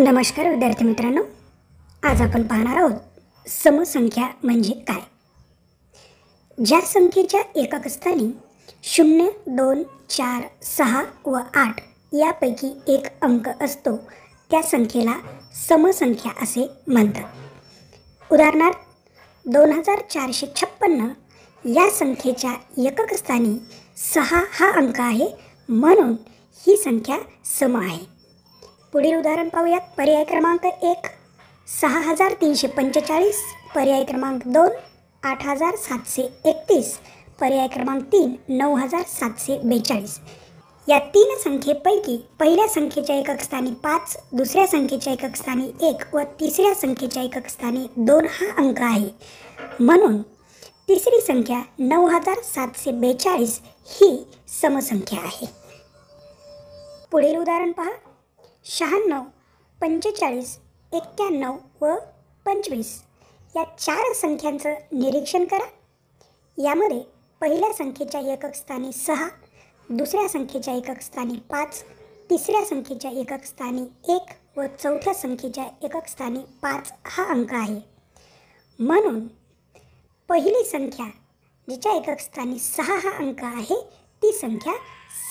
नमस्कार विद्यार्थी मित्रांनो. आज आपण पाहणार आहोत समसंख्या म्हणजे काय? ज्या संख्येच्या एककस्थानी शून्य दोन चार सहा व आठ यापैकी एक अंक असतो त्या संख्येला समसंख्या असे म्हणतात. उदाहरणार्थ दोन हजार चारशे छप्पन्न या संख्येच्या एककस्थानी सहा हा अंक आहे म्हणून ही संख्या सम आहे. पुढील उदाहरण पाहूयात. पर्याय क्रमांक एक सहा हजार तीनशे पंचेचाळीस. पर्याय क्रमांक दोन आठ हजार सातशे एकतीस. पर्याय क्रमांक तीन नऊ हजार सातशे बेचाळीस. या तीन संख्येपैकी पहिल्या संख्येच्या एककस्थानी पाच दुसऱ्या संख्येच्या एककस्थानी एक व तिसऱ्या संख्येच्या एककस्थानी दोन हा अंक आहे. म्हणून तिसरी संख्या नऊ हजार सातशे बेचाळीस ही समसंख्या आहे. पुढील उदाहरण पहा. शहाण्णव पंचेचाळीस एक्क्याण्णव व पंचवीस या चार संख्यांचं निरीक्षण करा. यामध्ये पहिल्या संख्येच्या एकक स्थानी सहा दुसऱ्या संख्येच्या एकक स्थानी पाच तिसऱ्या संख्येच्या एकक स्थानी एक व चौथ्या संख्येच्या एकक स्थानी पाच हा अंक आहे. म्हणून पहिली संख्या जिच्या एकक स्थानी सहा हा अंक आहे ती संख्या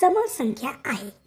समसंख्या आहे.